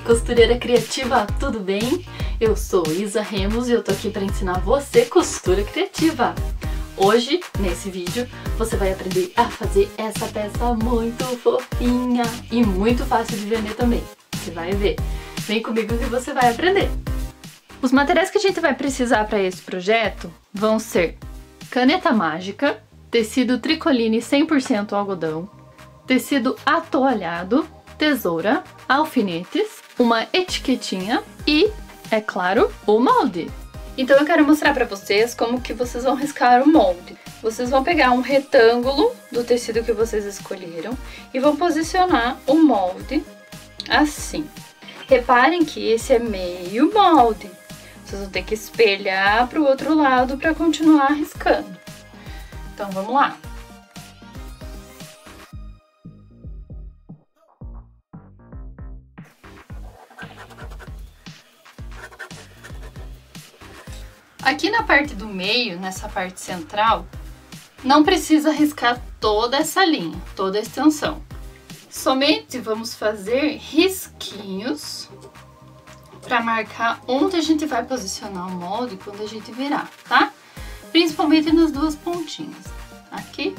costureira criativa, tudo bem? Eu sou Isa Remos e eu tô aqui para ensinar você costura criativa. Hoje, nesse vídeo, você vai aprender a fazer essa peça muito fofinha e muito fácil de vender também. Você vai ver. Vem comigo que você vai aprender. Os materiais que a gente vai precisar para esse projeto vão ser caneta mágica, tecido tricoline 100% algodão, tecido atoalhado, tesoura, alfinetes, uma etiquetinha e, é claro, o molde. Então eu quero mostrar para vocês como que vocês vão riscar o molde. Vocês vão pegar um retângulo do tecido que vocês escolheram e vão posicionar o molde assim. Reparem que esse é meio molde. Vocês vão ter que espelhar para o outro lado para continuar riscando. Então vamos lá. Aqui na parte do meio, nessa parte central, não precisa riscar toda essa linha, toda a extensão. Somente vamos fazer risquinhos para marcar onde a gente vai posicionar o molde quando a gente virar, tá? Principalmente nas duas pontinhas, aqui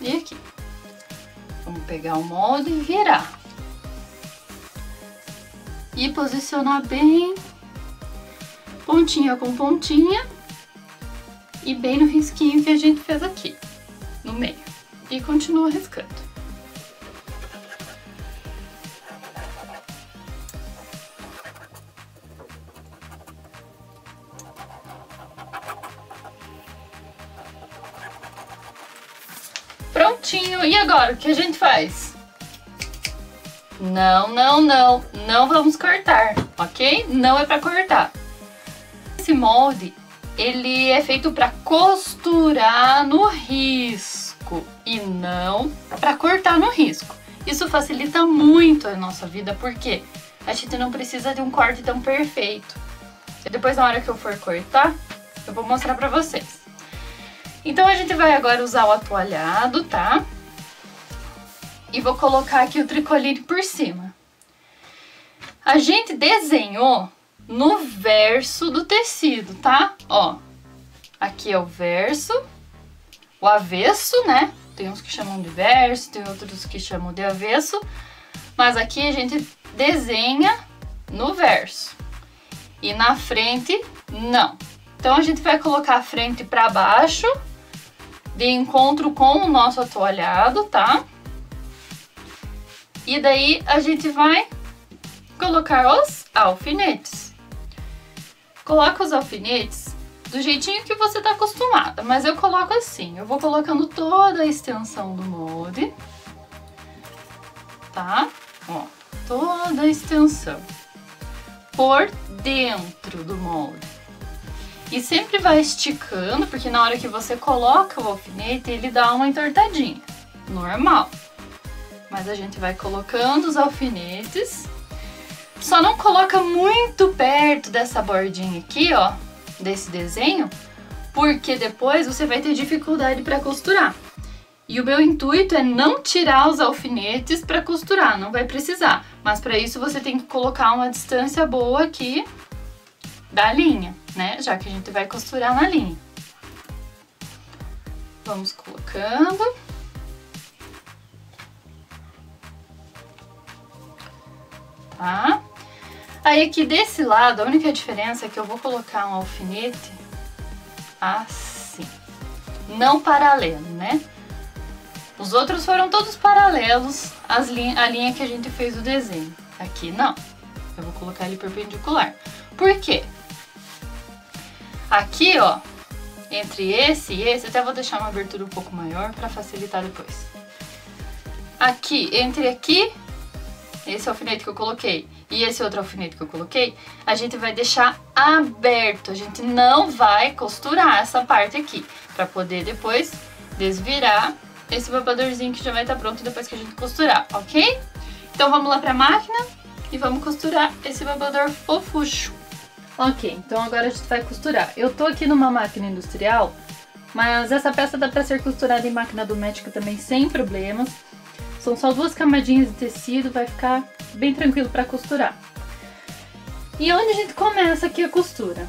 e aqui. Vamos pegar o molde e virar. E posicionar bem pontinha com pontinha e bem no risquinho que a gente fez aqui, no meio. E continua riscando. Prontinho, e agora o que a gente faz? Não, não, não, não vamos cortar, ok? Não é para cortar esse molde, ele é feito para costurar no risco e não para cortar no risco. Isso facilita muito a nossa vida, porque a gente não precisa de um corte tão perfeito. Depois, na hora que eu for cortar, eu vou mostrar pra vocês. Então, a gente vai agora usar o atoalhado, tá? E vou colocar aqui o tricoline por cima. A gente desenhou no verso do tecido, tá? Ó, aqui é o verso, o avesso, né? Tem uns que chamam de verso, tem outros que chamam de avesso, mas aqui a gente desenha no verso. E na frente, não. Então a gente vai colocar a frente para baixo, de encontro com o nosso atoalhado, tá? E daí a gente vai colocar os alfinetes. Coloca os alfinetes do jeitinho que você tá acostumada, mas eu coloco assim, eu vou colocando toda a extensão do molde, tá? Ó, toda a extensão por dentro do molde. E sempre vai esticando, porque na hora que você coloca o alfinete, ele dá uma entortadinha, normal. Mas a gente vai colocando os alfinetes só não coloca muito perto dessa bordinha aqui, ó, desse desenho, porque depois você vai ter dificuldade para costurar. E o meu intuito é não tirar os alfinetes para costurar, não vai precisar. Mas para isso você tem que colocar uma distância boa aqui da linha, né? Já que a gente vai costurar na linha. Vamos colocando. Tá? Aí aqui desse lado, a única diferença é que eu vou colocar um alfinete assim, não paralelo, né? Os outros foram todos paralelos às linha, à linha que a gente fez o desenho. Aqui não, eu vou colocar ele perpendicular. Por quê? Aqui, ó, entre esse e esse, até vou deixar uma abertura um pouco maior para facilitar depois. Aqui, entre aqui esse alfinete que eu coloquei e esse outro alfinete que eu coloquei, a gente vai deixar aberto. A gente não vai costurar essa parte aqui, para poder depois desvirar esse babadorzinho que já vai estar tá pronto depois que a gente costurar, ok? Então vamos lá pra máquina e vamos costurar esse babador fofucho. Ok, então agora a gente vai costurar. Eu tô aqui numa máquina industrial, mas essa peça dá pra ser costurada em máquina doméstica também sem problemas. São só duas camadinhas de tecido, vai ficar bem tranquilo para costurar. E onde a gente começa aqui a costura?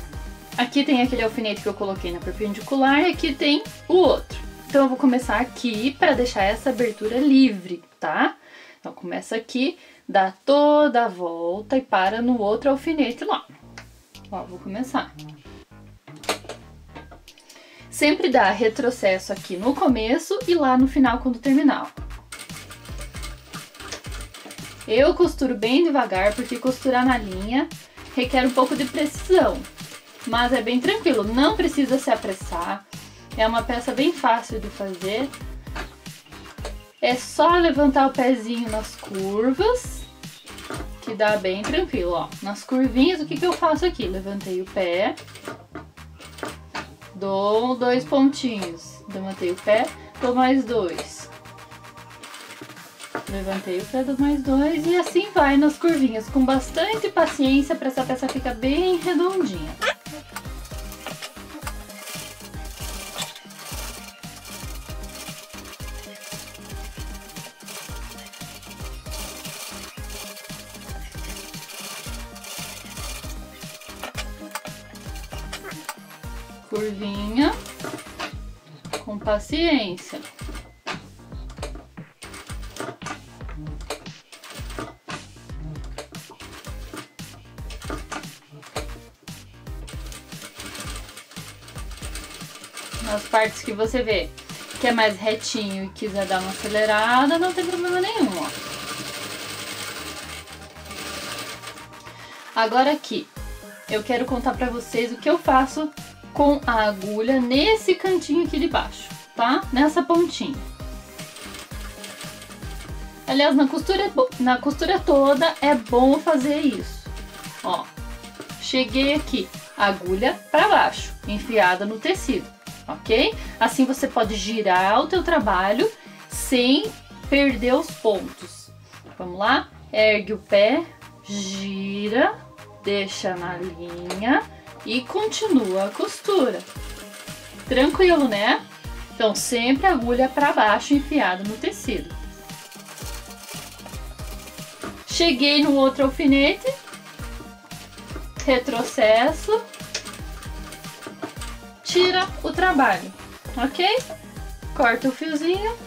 Aqui tem aquele alfinete que eu coloquei na perpendicular e aqui tem o outro. Então eu vou começar aqui para deixar essa abertura livre, tá? Então começa aqui, dá toda a volta e para no outro alfinete lá. Ó, vou começar. Sempre dá retrocesso aqui no começo e lá no final quando terminar. Eu costuro bem devagar porque costurar na linha requer um pouco de precisão, mas é bem tranquilo, não precisa se apressar. É uma peça bem fácil de fazer. É só levantar o pezinho nas curvas, que dá bem tranquilo, ó. Nas curvinhas, o que, que eu faço aqui? Levantei o pé, dou dois pontinhos, levantei o pé, dou mais dois. Levantei o dou mais dois e assim vai nas curvinhas, com bastante paciência para essa peça ficar bem redondinha. curvinha com paciência. Partes que você vê que é mais retinho e quiser dar uma acelerada, não tem problema nenhum, ó. Agora aqui, eu quero contar pra vocês o que eu faço com a agulha nesse cantinho aqui de baixo, tá? Nessa pontinha. Aliás, na costura, na costura toda é bom fazer isso. Ó, cheguei aqui, agulha para baixo, enfiada no tecido, ok? Assim você pode girar o teu trabalho sem perder os pontos. Vamos lá? Ergue o pé, gira, deixa na linha e continua a costura. Tranquilo, né? Então, sempre agulha para baixo enfiada no tecido. Cheguei no outro alfinete, retrocesso, tira o trabalho, ok? Corta o fiozinho,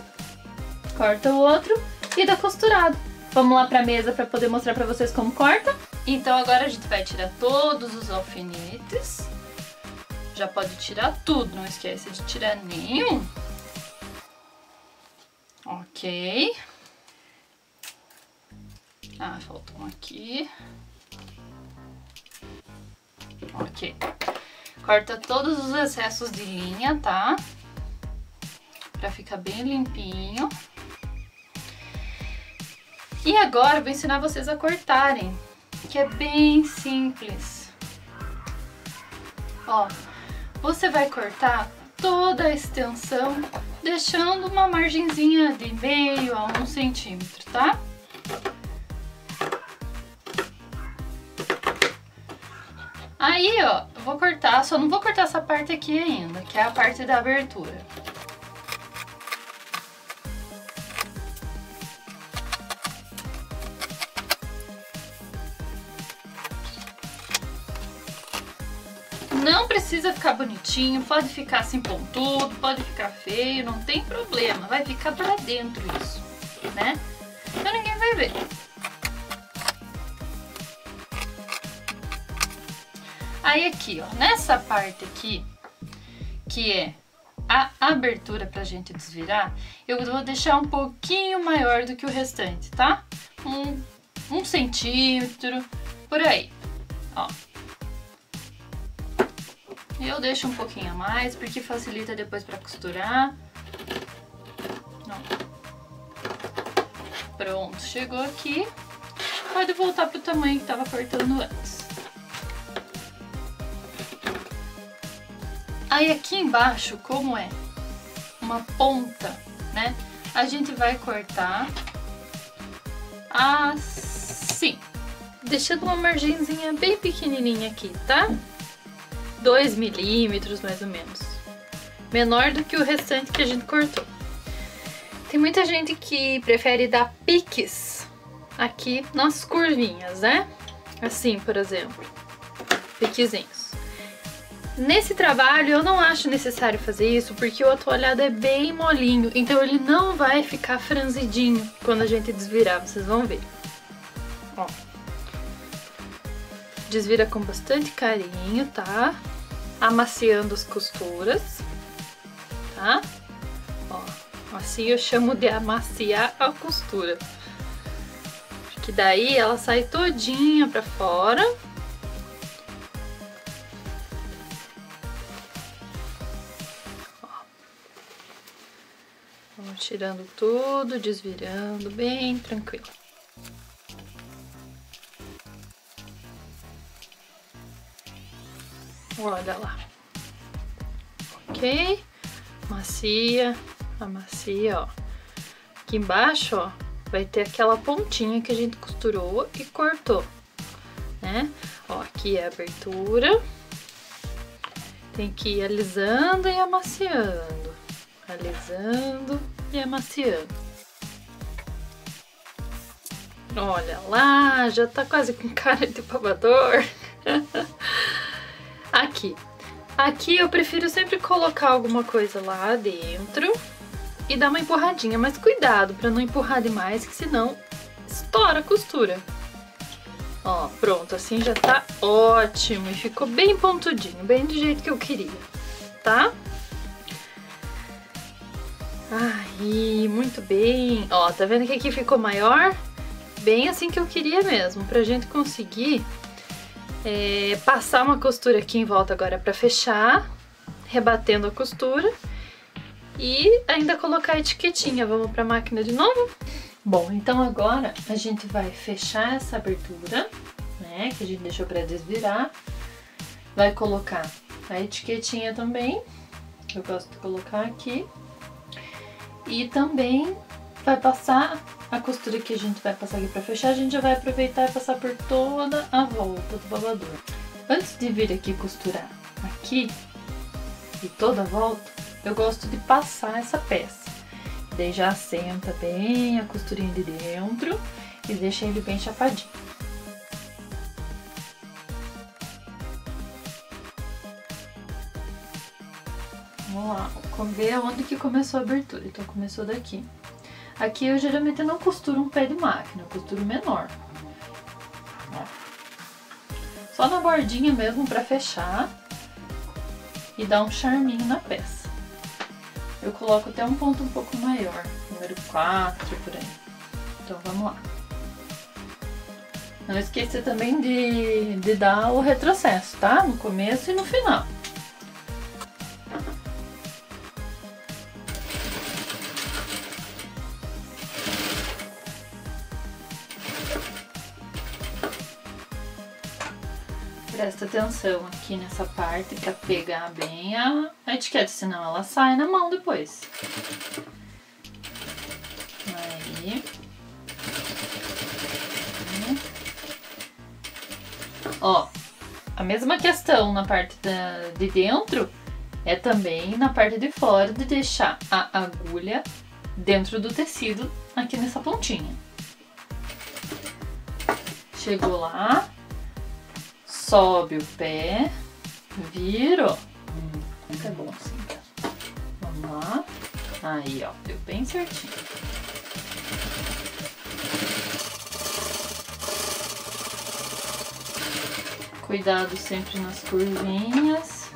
corta o outro e dá costurado. Vamos lá para a mesa para poder mostrar para vocês como corta? Então agora a gente vai tirar todos os alfinetes. Já pode tirar tudo, não esquece de tirar nenhum. Ok. Ah, faltou um aqui. Ok. Corta todos os excessos de linha, tá? Pra ficar bem limpinho. E agora eu vou ensinar vocês a cortarem que é bem simples. Ó, você vai cortar toda a extensão, deixando uma margenzinha de meio a um centímetro, tá? Aí, ó, vou cortar, só não vou cortar essa parte aqui ainda, que é a parte da abertura. Não precisa ficar bonitinho, pode ficar assim pontudo, pode ficar feio, não tem problema. Vai ficar pra dentro isso, né? Então ninguém vai ver. Aí aqui, ó, nessa parte aqui, que é a abertura pra gente desvirar, eu vou deixar um pouquinho maior do que o restante, tá? Um, um centímetro, por aí, ó. Eu deixo um pouquinho a mais, porque facilita depois pra costurar. Pronto, chegou aqui. Pode voltar pro tamanho que tava cortando antes. Aí aqui embaixo, como é uma ponta, né? A gente vai cortar assim. Deixando uma margenzinha bem pequenininha aqui, tá? 2 milímetros mais ou menos. Menor do que o restante que a gente cortou. Tem muita gente que prefere dar piques aqui nas curvinhas, né? Assim, por exemplo, piquezinhos. Nesse trabalho eu não acho necessário fazer isso porque o atualhado é bem molinho, então ele não vai ficar franzidinho quando a gente desvirar, vocês vão ver. Ó. Desvira com bastante carinho, tá? Amaciando as costuras, tá? Ó, assim eu chamo de amaciar a costura. Que daí ela sai todinha pra fora. Tirando tudo, desvirando bem tranquilo. Olha lá. Ok? Macia, amacia, ó. Aqui embaixo, ó, vai ter aquela pontinha que a gente costurou e cortou, né? Ó, aqui é a abertura. Tem que ir alisando e amaciando. Alisando e amaciando. Olha lá, já tá quase com cara de babador. Aqui. Aqui eu prefiro sempre colocar alguma coisa lá dentro e dar uma empurradinha, mas cuidado para não empurrar demais, que senão estoura a costura. Ó, pronto, assim já tá ótimo e ficou bem pontudinho, bem do jeito que eu queria, tá? Aí, muito bem. Ó, tá vendo que aqui ficou maior? Bem assim que eu queria mesmo, pra gente conseguir é, passar uma costura aqui em volta agora pra fechar, rebatendo a costura e ainda colocar a etiquetinha. Vamos para a máquina de novo? Bom, então agora a gente vai fechar essa abertura, né, que a gente deixou para desvirar. Vai colocar a etiquetinha também, eu gosto de colocar aqui. E também vai passar a costura que a gente vai passar aqui para fechar, a gente já vai aproveitar e passar por toda a volta do babador. Antes de vir aqui costurar aqui e toda a volta, eu gosto de passar essa peça. Daí já assenta bem a costurinha de dentro e deixa ele bem chapadinho. Ver onde que começou a abertura. Então começou daqui. Aqui eu geralmente não costuro um pé de máquina, eu costuro menor. Ó. Só na bordinha mesmo para fechar e dar um charminho na peça eu coloco até um ponto um pouco maior, número 4 por aí. Então vamos lá. Não esqueça também de, de dar o retrocesso, tá? No começo e no final. Presta atenção aqui nessa parte para pegar bem a, a etiqueta, senão ela sai na mão depois. Aí. Ó, a mesma questão na parte da, de dentro é também na parte de fora de deixar a agulha dentro do tecido aqui nessa pontinha. Chegou lá, sobe o pé, vira, ó. Hum, fica bom assim, tá? Vamos lá. Aí, ó, deu bem certinho. Cuidado sempre nas curvinhas.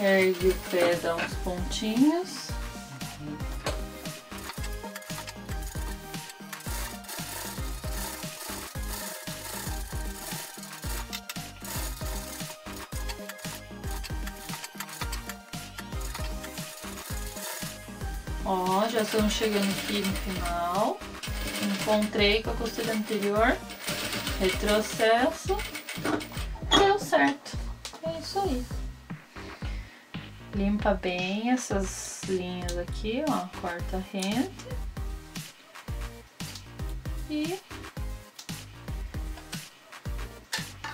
Ergue o pé, dá uns pontinhos. Já estamos chegando aqui no final. Encontrei com a costura anterior. Retrocesso. Deu certo. É isso aí. Limpa bem essas linhas aqui, ó. Corta rente. E...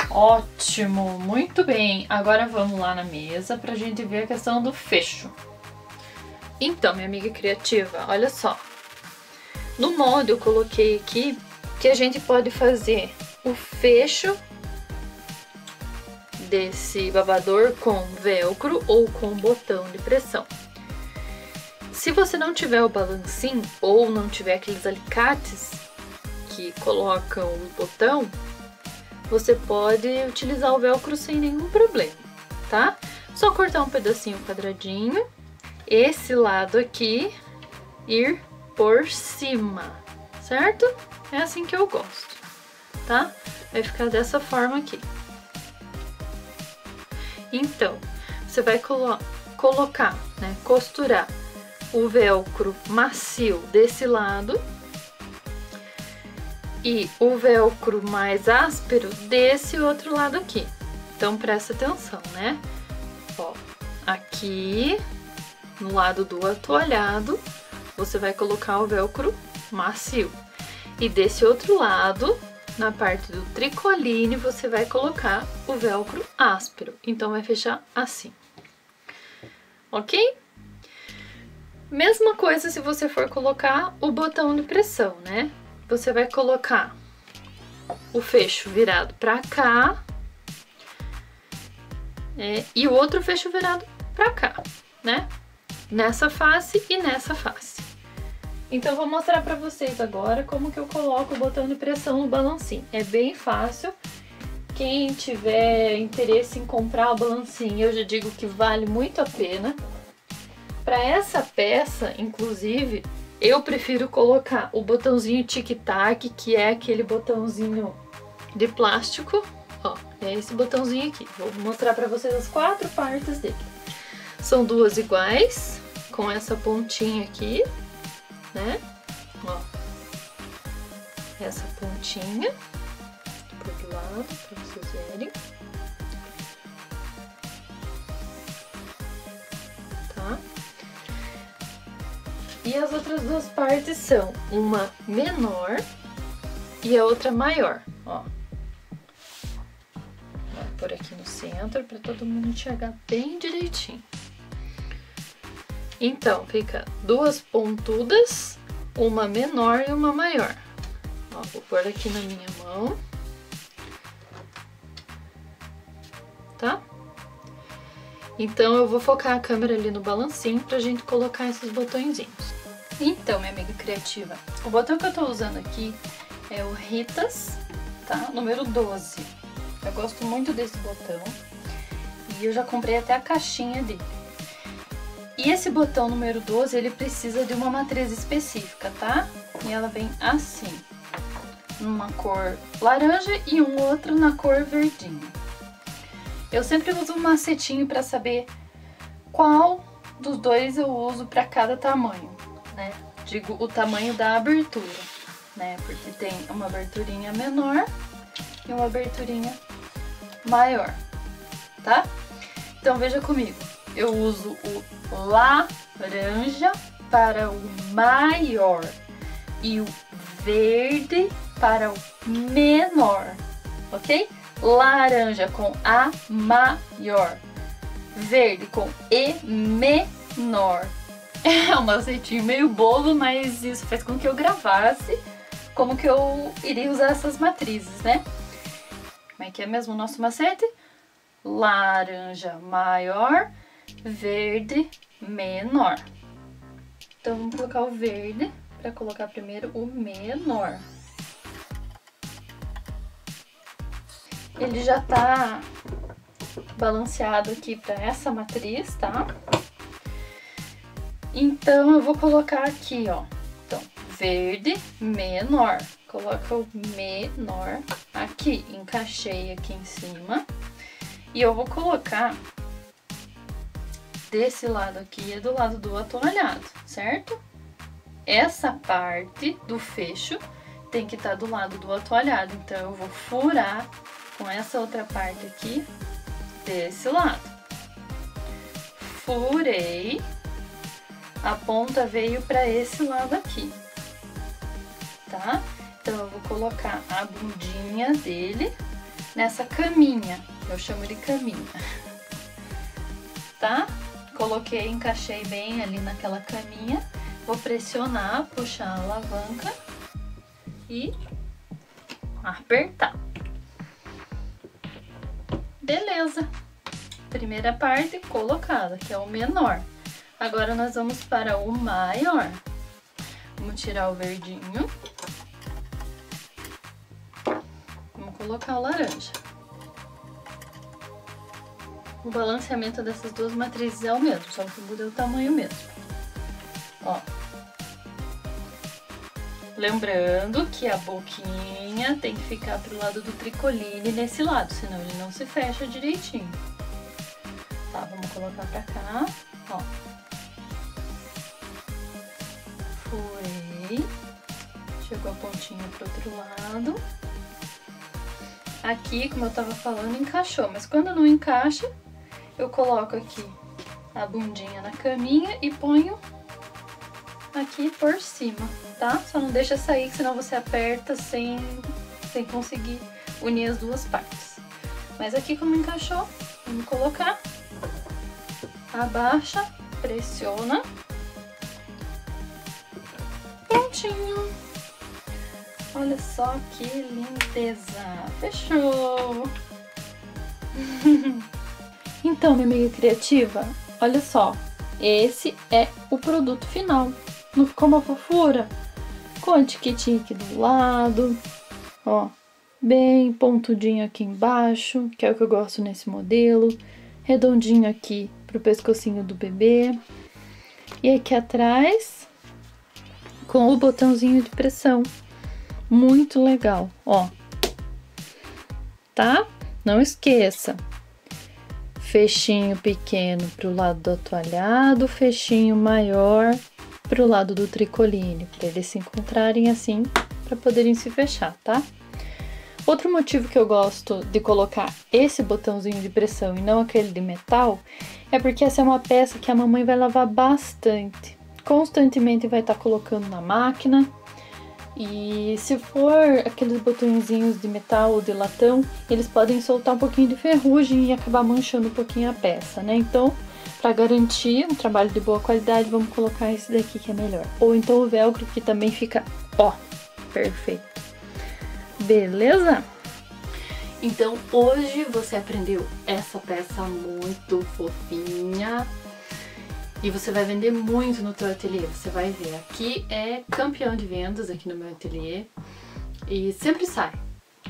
Ótimo, muito bem. Agora vamos lá na mesa pra gente ver a questão do fecho. Então, minha amiga criativa, olha só. No molde eu coloquei aqui que a gente pode fazer o fecho desse babador com velcro ou com botão de pressão. Se você não tiver o balancim ou não tiver aqueles alicates que colocam o botão, você pode utilizar o velcro sem nenhum problema, tá? Só cortar um pedacinho quadradinho, esse lado aqui ir por cima, certo? É assim que eu gosto, tá? Vai ficar dessa forma aqui. Então, você vai colo colocar, né, costurar o velcro macio desse lado e o velcro mais áspero desse outro lado aqui. Então presta atenção, né? Ó, aqui no lado do atoalhado, você vai colocar o velcro macio. E desse outro lado, na parte do tricoline, você vai colocar o velcro áspero. Então vai fechar assim. Ok? Mesma coisa se você for colocar o botão de pressão, né? Você vai colocar o fecho virado pra cá é, e o outro fecho virado pra cá, né? Nessa face e nessa face. Então, vou mostrar pra vocês agora como que eu coloco o botão de pressão no balancinho. É bem fácil. Quem tiver interesse em comprar o balancinho, eu já digo que vale muito a pena. Para essa peça, inclusive, eu prefiro colocar o botãozinho tic-tac, que é aquele botãozinho de plástico. Ó, é esse botãozinho aqui. Vou mostrar para vocês as quatro partes dele. São duas iguais, com essa pontinha aqui, né? Ó, essa pontinha por do lado, para vocês verem. E as outras duas partes são uma menor e a outra maior, ó. Vou por aqui no centro para todo mundo enxergar bem direitinho. Então, fica duas pontudas, uma menor e uma maior. Ó, vou pôr aqui na minha mão. Tá? Então, eu vou focar a câmera ali no balancinho pra gente colocar esses botõezinhos. Então, minha amiga criativa, o botão que eu tô usando aqui é o Ritas, tá? Número 12. Eu gosto muito desse botão e eu já comprei até a caixinha dele. E esse botão número 12, ele precisa de uma matriz específica, tá? E ela vem assim, numa cor laranja e um outro na cor verdinha. Eu sempre uso um macetinho para saber qual dos dois eu uso para cada tamanho né? Digo o tamanho da abertura, né? Porque tem uma aberturinha menor e uma aberturinha maior, tá? Então veja comigo, eu uso o laranja para o maior e o verde para o menor, ok? Laranja com A maior, verde com E menor, é um macete meio bobo, mas isso fez com que eu gravasse como que eu iria usar essas matrizes, né? Como é que é mesmo o nosso macete? Laranja maior, verde menor. Então vamos colocar o verde para colocar primeiro o menor. Ele já tá balanceado aqui para essa matriz, tá? Então, eu vou colocar aqui, ó. Então, verde menor. Coloca o menor aqui, encaixei aqui em cima. E eu vou colocar desse lado aqui é do lado do atoalhado, certo? Essa parte do fecho tem que estar tá do lado do atoalhado, então eu vou furar com essa outra parte aqui desse lado. Furei a ponta veio para esse lado aqui, tá? Então, eu vou colocar a bundinha dele nessa caminha, eu chamo de caminha, tá? Coloquei, encaixei bem ali naquela caminha, vou pressionar, puxar a alavanca e apertar. Beleza! Primeira parte colocada, que é o menor. Agora nós vamos para o maior. Vamos tirar o verdinho. Vamos colocar o laranja. O balanceamento dessas duas matrizes é o mesmo, só que muda o tamanho mesmo. Ó. Lembrando que a boquinha tem que ficar pro lado do tricoline nesse lado, senão ele não se fecha direitinho. Tá, vamos colocar pra cá, ó. Furei. Chegou a pontinha pro outro lado. Aqui, como eu tava falando, encaixou, mas quando não encaixa, eu coloco aqui a bundinha na caminha e ponho aqui por cima, tá? Só não deixa sair, senão você aperta sem, sem conseguir unir as duas partes. Mas aqui como encaixou, vamos colocar, abaixa, pressiona, prontinho. Olha só que lindeza, fechou! Então, minha amiga criativa, olha só, esse é o produto final. Não ficou uma fofura? Com a etiquetinha aqui do lado, ó, bem pontudinho aqui embaixo, que é o que eu gosto nesse modelo, redondinho aqui pro pescocinho do bebê. E aqui atrás, com o botãozinho de pressão. Muito legal, ó. Tá? Não esqueça, fechinho pequeno para o lado do atoalhado, fechinho maior para o lado do tricoline, para eles se encontrarem assim, para poderem se fechar, tá? Outro motivo que eu gosto de colocar esse botãozinho de pressão e não aquele de metal é porque essa é uma peça que a mamãe vai lavar bastante. Constantemente vai estar tá colocando na máquina e se for aqueles botõezinhos de metal ou de latão, eles podem soltar um pouquinho de ferrugem e acabar manchando um pouquinho a peça, né? Então, para garantir um trabalho de boa qualidade, vamos colocar esse daqui que é melhor. Ou então o velcro que também fica, ó, perfeito. Beleza? Então hoje você aprendeu essa peça muito fofinha, e você vai vender muito no teu ateliê, você vai ver. Aqui é campeão de vendas aqui no meu ateliê e sempre sai.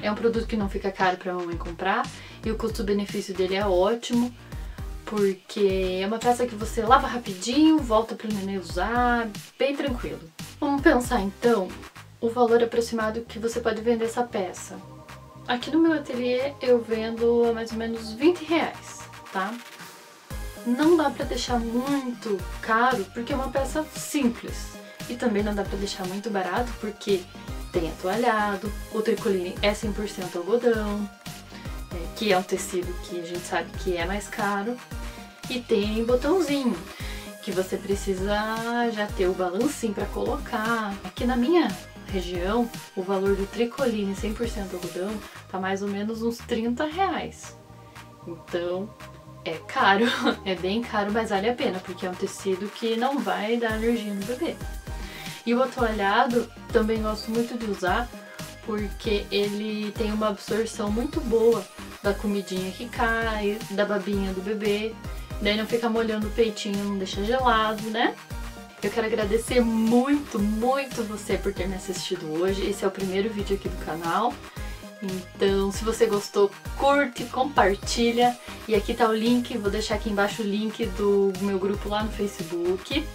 É um produto que não fica caro para a mamãe comprar e o custo-benefício dele é ótimo, porque é uma peça que você lava rapidinho, volta para o neném usar, bem tranquilo. Vamos pensar então o valor aproximado que você pode vender essa peça. Aqui no meu ateliê eu vendo a mais ou menos 20 reais, tá? Não dá para deixar muito caro porque é uma peça simples. E também não dá para deixar muito barato porque tem atoalhado, o tricoline é 100% algodão, é, que é um tecido que a gente sabe que é mais caro. E tem botãozinho, que você precisa já ter o balancinho para colocar. Aqui na minha região, o valor do tricoline 100% algodão tá mais ou menos uns 30 reais. Então, é caro, é bem caro, mas vale a pena, porque é um tecido que não vai dar alergia no bebê. E o atoalhado também gosto muito de usar, porque ele tem uma absorção muito boa da comidinha que cai, da babinha do bebê, daí não fica molhando o peitinho, não deixa gelado, né? Eu quero agradecer muito, muito você por ter me assistido hoje. Esse é o primeiro vídeo aqui do canal. Então, se você gostou, curte, compartilha. E aqui tá o link, vou deixar aqui embaixo o link do meu grupo lá no Facebook,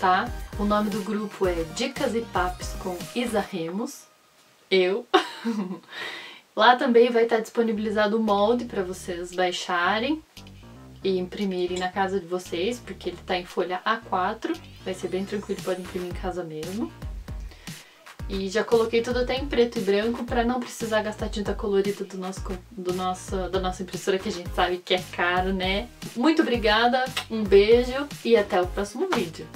tá? O nome do grupo é Dicas e Papos com Isa Remos. Eu. lá também vai estar disponibilizado o molde para vocês baixarem e imprimirem na casa de vocês, porque ele tá em folha A4. Vai ser bem tranquilo, pode imprimir em casa mesmo. E já coloquei tudo até em preto e branco para não precisar gastar tinta colorida do nosso, do nosso, da nossa impressora que a gente sabe que é caro, né? Muito obrigada, um beijo e até o próximo vídeo.